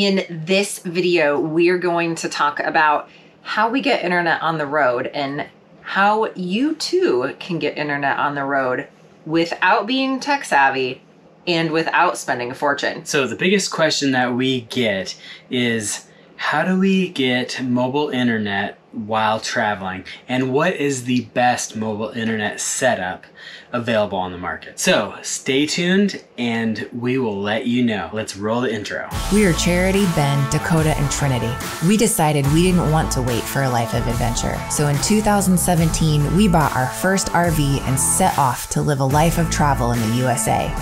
In this video, we're going to talk about how we get internet on the road and how you too can get internet on the road without being tech savvy and without spending a fortune. So, the biggest question that we get is how do we get mobile internet while traveling? And what is the best mobile internet setup available on the market? So, stay tuned and we will let you know. Let's roll the intro. We are Charity, Ben, Dakota, and Trinity. We decided we didn't want to wait for a life of adventure. So in 2017, we bought our first RV and set off to live a life of travel in the USA.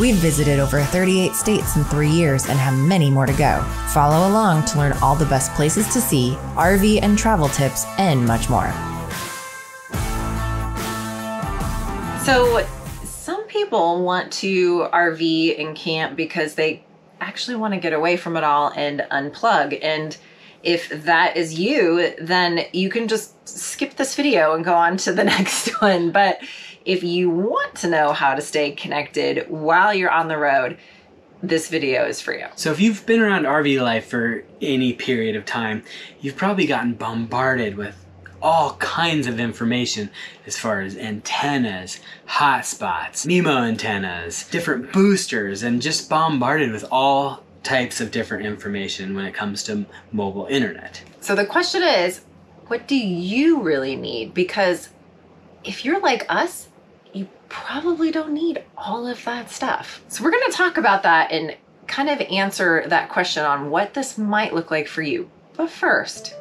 We've visited over 38 states in three years and have many more to go. Follow along to learn all the best places to see, RV and travel tips, and much more. So, some people want to RV and camp because they actually want to get away from it all and unplug. And if that is you, then you can just skip this video and go on to the next one. But if you want to know how to stay connected while you're on the road, this video is for you. So, if you've been around RV life for any period of time, you've probably gotten bombarded with all kinds of information as far as antennas, hotspots, MIMO antennas, different boosters, and just bombarded with all types of different information when it comes to mobile internet. So the question is, what do you really need? Because if you're like us, probably don't need all of that stuff. So we're going to talk about that and kind of answer that question on what this might look like for you. But first,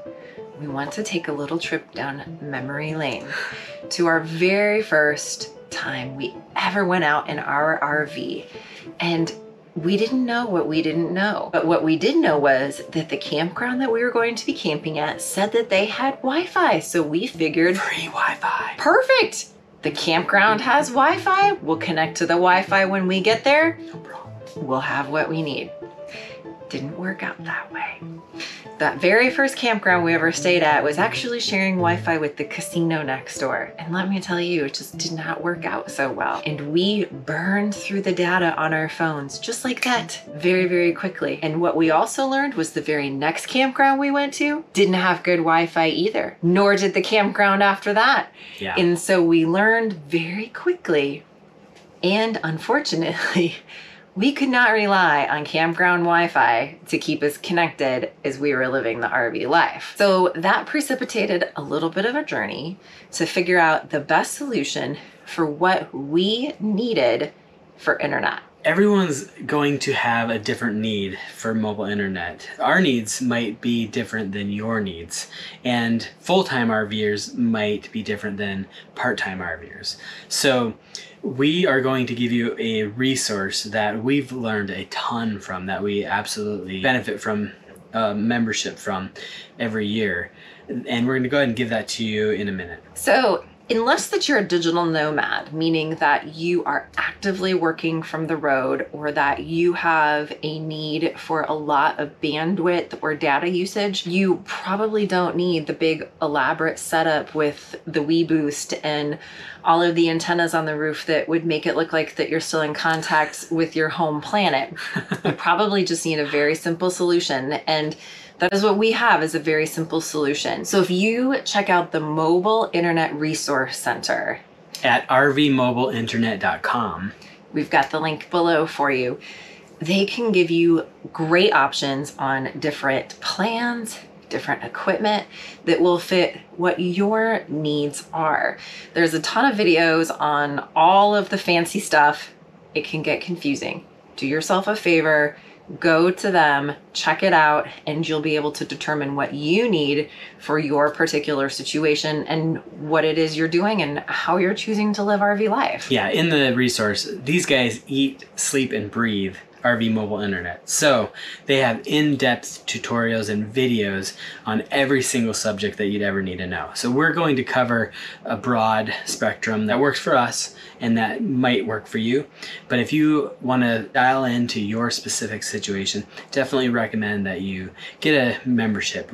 we want to take a little trip down memory lane to our very first time we ever went out in our RV. And we didn't know what we didn't know. But what we did know was that the campground that we were going to be camping at said that they had Wi Fi. So we figured free Wi Fi. Perfect. The campground has Wi Fi. We'll connect to the Wi Fi when we get there. No problem. We'll have what we need. Didn't work out that way that very first campground we ever stayed at was actually sharing Wi-Fi with the casino next door. And let me tell you, it just did not work out so well. And we burned through the data on our phones just like that very, very quickly. And what we also learned was the very next campground we went to didn't have good Wi-Fi either, nor did the campground after that. Yeah. And so we learned very quickly and unfortunately we could not rely on campground Wi Fi to keep us connected as we were living the RV life. So that precipitated a little bit of a journey to figure out the best solution for what we needed for internet. Everyone's going to have a different need for mobile internet. Our needs might be different than your needs, and full time RVers might be different than part time RVers. So, we are going to give you a resource that we've learned a ton from, that we absolutely benefit from uh, membership from every year. And we're going to go ahead and give that to you in a minute. So, unless that you're a digital nomad, meaning that you are actively working from the road or that you have a need for a lot of bandwidth or data usage, you probably don't need the big elaborate setup with the WeBoost and all of the antennas on the roof that would make it look like that you're still in contact with your home planet. you probably just need a very simple solution and that is what we have is a very simple solution. So if you check out the Mobile Internet Resource Center at rvmobileinternet.com, we've got the link below for you. They can give you great options on different plans, different equipment that will fit what your needs are. There's a ton of videos on all of the fancy stuff. It can get confusing. Do yourself a favor, go to them, check it out, and you'll be able to determine what you need for your particular situation and what it is you're doing and how you're choosing to live RV life. Yeah, in the resource, these guys eat, sleep, and breathe RV mobile internet. So they have in-depth tutorials and videos on every single subject that you'd ever need to know. So we're going to cover a broad spectrum that works for us and that might work for you. But if you want to dial into your specific situation, definitely recommend that you get a membership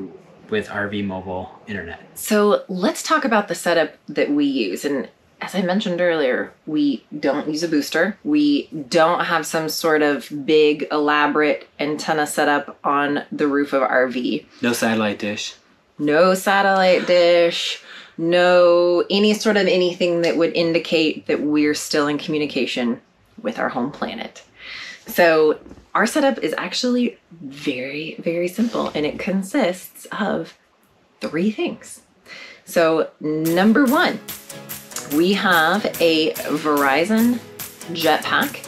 with RV Mobile Internet. So let's talk about the setup that we use. And as I mentioned earlier, we don't use a booster. We don't have some sort of big, elaborate antenna setup on the roof of RV. No satellite dish. No satellite dish. No any sort of anything that would indicate that we're still in communication with our home planet. So our setup is actually very, very simple and it consists of three things. So, number one, we have a Verizon jetpack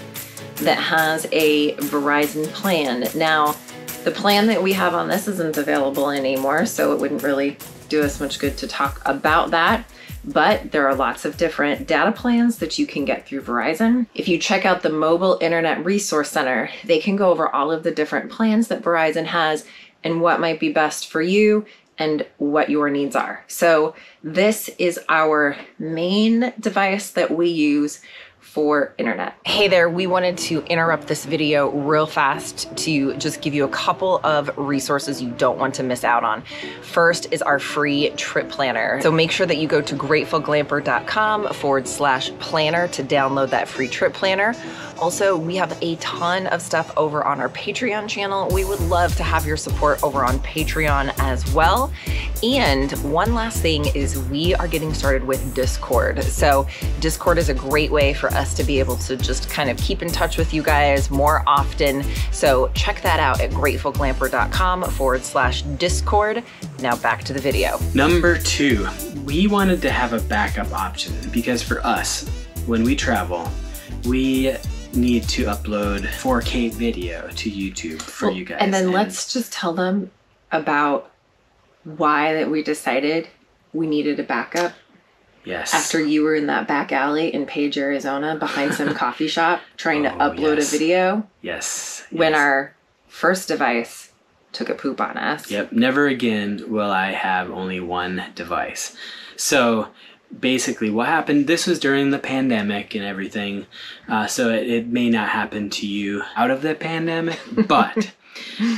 that has a Verizon plan. Now, the plan that we have on this isn't available anymore, so it wouldn't really do us much good to talk about that. But there are lots of different data plans that you can get through Verizon. If you check out the Mobile Internet Resource Center, they can go over all of the different plans that Verizon has and what might be best for you and what your needs are. So, this is our main device that we use for internet. Hey there, we wanted to interrupt this video real fast to just give you a couple of resources you don't want to miss out on. First is our free trip planner. So make sure that you go to gratefulglamper.com forward slash planner to download that free trip planner. Also, we have a ton of stuff over on our Patreon channel. We would love to have your support over on Patreon as well. And one last thing is we are getting started with Discord. So, Discord is a great way for us to be able to just kind of keep in touch with you guys more often. So, check that out at gratefulglamper.com forward slash Discord. Now, back to the video. Number two, we wanted to have a backup option because for us, when we travel, we need to upload 4K video to YouTube for you guys. And then let's just tell them about why that we decided we needed a backup yes, after you were in that back alley in Page, Arizona, behind some coffee shop trying to Oh, upload yes. a video yes, when yes. our first device took a poop on us. Yep, never again will I have only one device. So basically, what happened, this was during the pandemic and everything, uh, so it, it may not happen to you out of the pandemic, but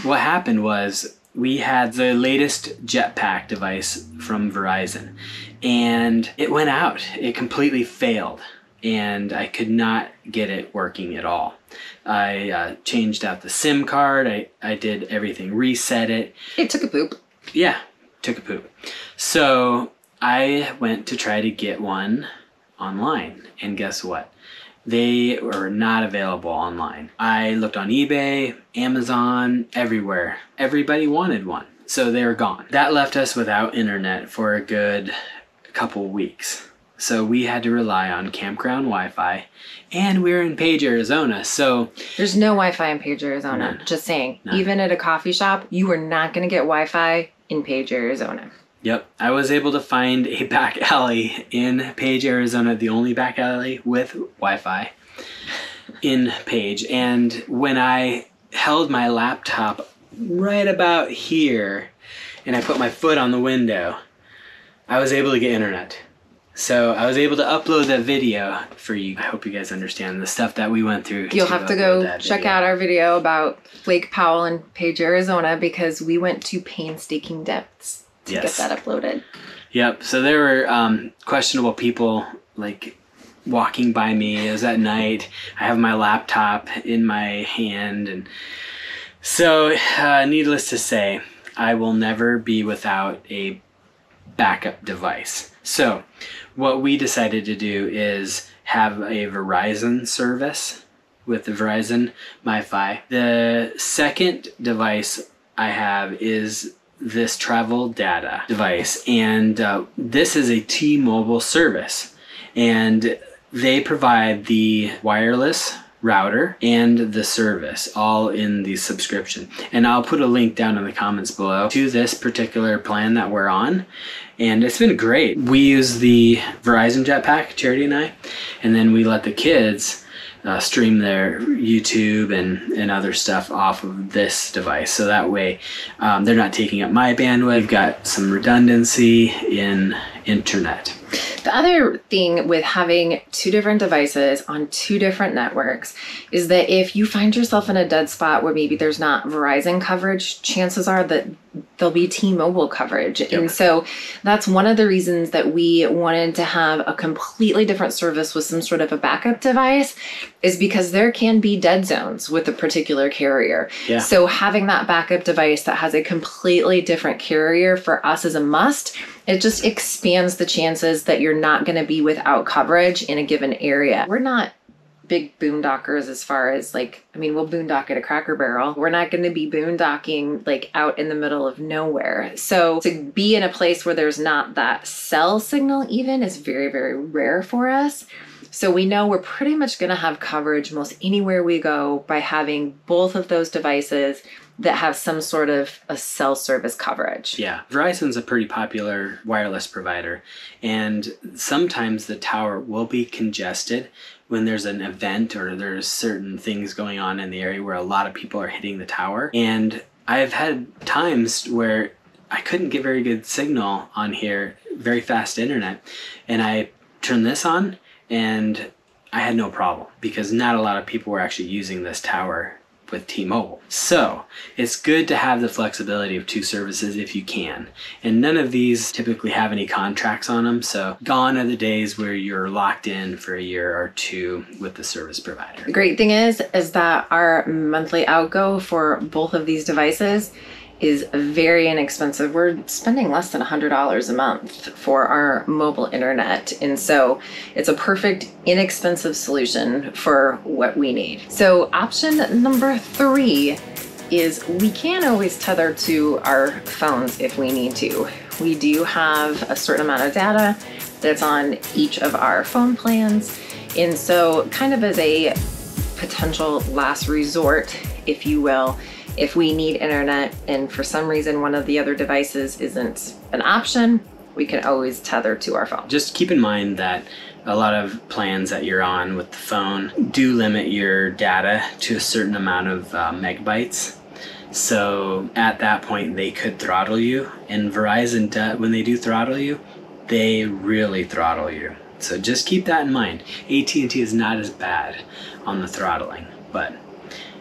what happened was we had the latest jetpack device from Verizon and it went out. It completely failed and I could not get it working at all. I uh, changed out the SIM card, I, I did everything, reset it, It took a poop. yeah, took a poop. So I went to try to get one online, and guess what? They were not available online. I looked on eBay, Amazon, everywhere. Everybody wanted one, so they were gone. That left us without internet for a good couple weeks. So we had to rely on campground Wi-Fi, and we were in Page, Arizona. So There's no Wi Fi in Page, Arizona. None. Just saying. None. Even at a coffee shop, you are not going to get Wi Fi in Page, Arizona. Yep, I was able to find a back alley in Page, Arizona, the only back alley with Wi Fi in Page. And when I held my laptop right about here and I put my foot on the window, I was able to get internet. So I was able to upload that video for you. I hope you guys understand the stuff that we went through. You'll have to go check out our video about Lake Powell and Page, Arizona, because we went to painstaking depths to Yes. get that uploaded. Yep. So there were um, questionable people like walking by me. It was at night. I have my laptop in my hand, and so uh, needless to say, I will never be without a backup device. So what we decided to do is have a Verizon service with the Verizon MiFi. The second device I have is this travel data device, and uh, this is a T-Mobile service, and they provide the wireless router and the service all in the subscription and i'll put a link down in the comments below to this particular plan that we're on and it's been great we use the verizon jetpack charity and i and then we let the kids uh, stream their YouTube and, and other stuff off of this device. So that way um, they're not taking up my bandwidth. We've got some redundancy in internet. The other thing with having two different devices on two different networks is that if you find yourself in a dead spot where maybe there's not Verizon coverage, chances are that there'll be T-Mobile coverage. Yep. And so that's one of the reasons that we wanted to have a completely different service with some sort of a backup device is because there can be dead zones with a particular carrier. Yeah. So having that backup device that has a completely different carrier for us is a must. It just expands the chances that you're not going to be without coverage in a given area. We're not big boondockers as far as like I mean we'll boondock at a cracker barrel. We're not going to be boondocking like out in the middle of nowhere. So to be in a place where there's not that cell signal even is very very rare for us. So we know we're pretty much going to have coverage most anywhere we go by having both of those devices that have some sort of a cell service coverage. Yeah, Verizon's a pretty popular wireless provider, and sometimes the tower will be congested when there's an event or there's certain things going on in the area where a lot of people are hitting the tower. And I've had times where I couldn't get very good signal on here, very fast internet, and I turned this on and I had no problem because not a lot of people were actually using this tower with T-Mobile. So it's good to have the flexibility of two services if you can. And none of these typically have any contracts on them. So gone are the days where you're locked in for a year or two with the service provider. The great thing is, is that our monthly outgo for both of these devices is very inexpensive. We're spending less than $100 a month for our mobile internet. And so it's a perfect, inexpensive solution for what we need. So, option number three is we can always tether to our phones if we need to. We do have a certain amount of data that's on each of our phone plans. And so, kind of as a potential last resort, if you will, if we need internet and for some reason one of the other devices isn't an option, we can always tether to our phone. Just keep in mind that a lot of plans that you're on with the phone do limit your data to a certain amount of uh, megabytes. So at that point, they could throttle you. And Verizon, when they do throttle you, they really throttle you. So just keep that in mind. AT&T is not as bad on the throttling, but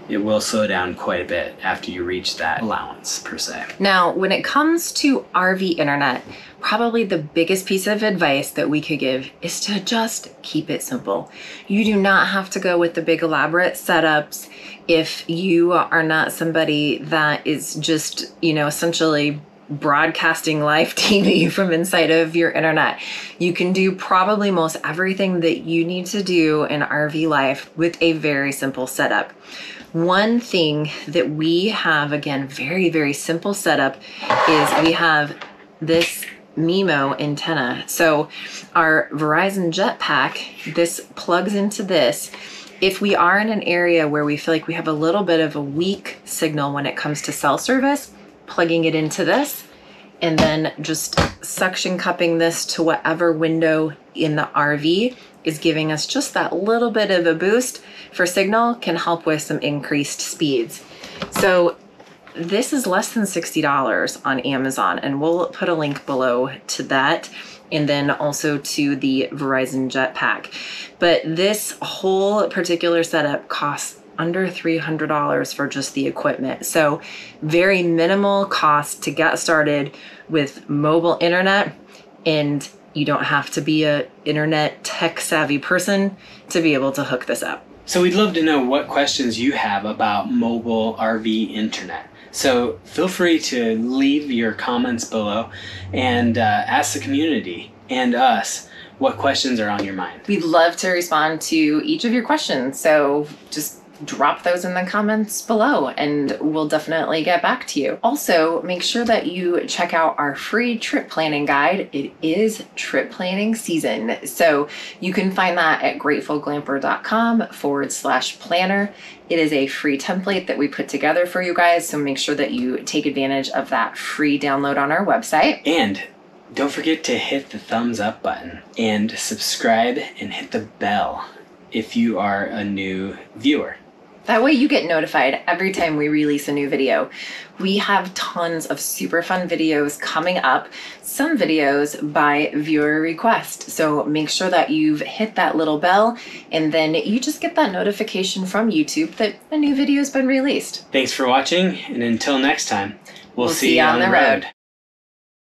it will slow down quite a bit after you reach that allowance per se. Now, when it comes to RV internet, probably the biggest piece of advice that we could give is to just keep it simple. You do not have to go with the big elaborate setups if you are not somebody that is just, you know, essentially broadcasting live TV from inside of your internet. You can do probably most everything that you need to do in RV life with a very simple setup. One thing that we have, again, very, very simple setup is we have this MIMO antenna. So our Verizon Jetpack, this plugs into this. If we are in an area where we feel like we have a little bit of a weak signal when it comes to cell service, plugging it into this and then just suction cupping this to whatever window in the RV is giving us just that little bit of a boost for signal can help with some increased speeds. So this is less than $60 on Amazon and we'll put a link below to that and then also to the Verizon Jetpack. But this whole particular setup costs under $300 for just the equipment. So very minimal cost to get started with mobile internet and you don't have to be a internet tech savvy person to be able to hook this up. So we'd love to know what questions you have about mobile RV internet. So feel free to leave your comments below and uh, ask the community and us what questions are on your mind. We'd love to respond to each of your questions. So just drop those in the comments below and we'll definitely get back to you. Also, make sure that you check out our free trip planning guide. It is trip planning season. So you can find that at gratefulglamper.com forward slash planner. It is a free template that we put together for you guys. So make sure that you take advantage of that free download on our website. And don't forget to hit the thumbs up button and subscribe and hit the bell if you are a new viewer. That way you get notified every time we release a new video. We have tons of super fun videos coming up, some videos by viewer request. So make sure that you've hit that little bell and then you just get that notification from YouTube that a new video has been released. Thanks for watching, and until next time, we'll, We'll see you on the road.